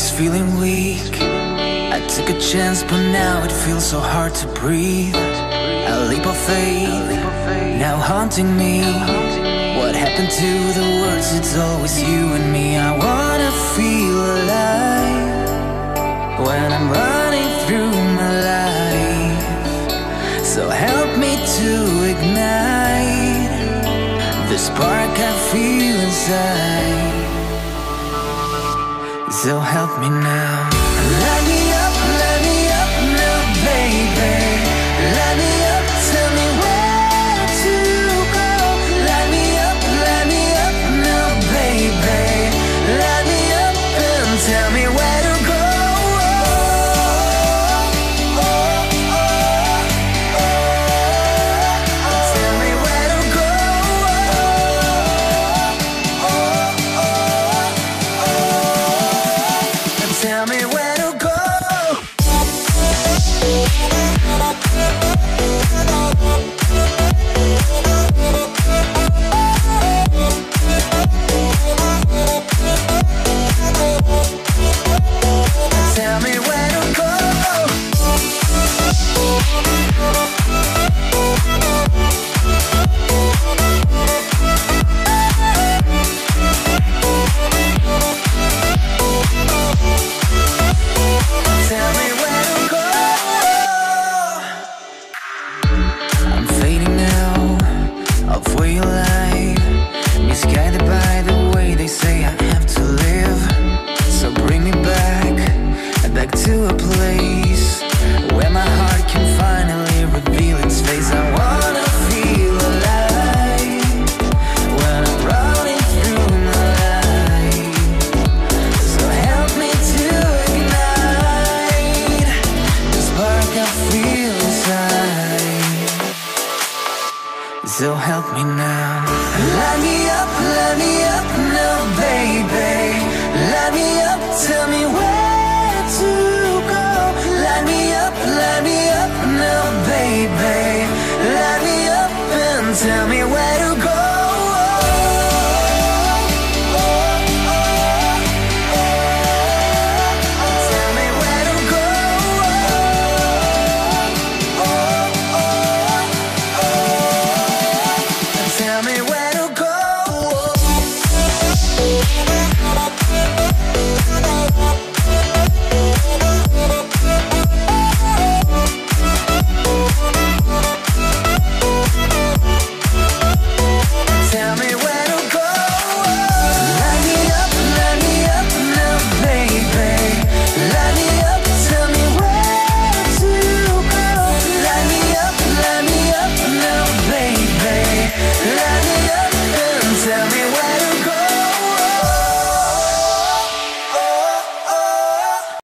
body's feeling weak. I took a chance, but now it feels so hard to breathe. A leap of faith, now haunting me. What happened to the words? It's always you and me. I wanna feel alive when I'm running through my life. So help me to ignite the spark I feel inside. So help me now. Light me up, light me up now, baby. Say I So help me now. Light me up, light me up now, baby. Light me up, tell me where to go. Light me up, light me up now, baby. Light me up and tell me